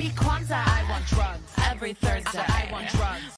Happy Kwanzaa. I want drugs every Thursday. I want drugs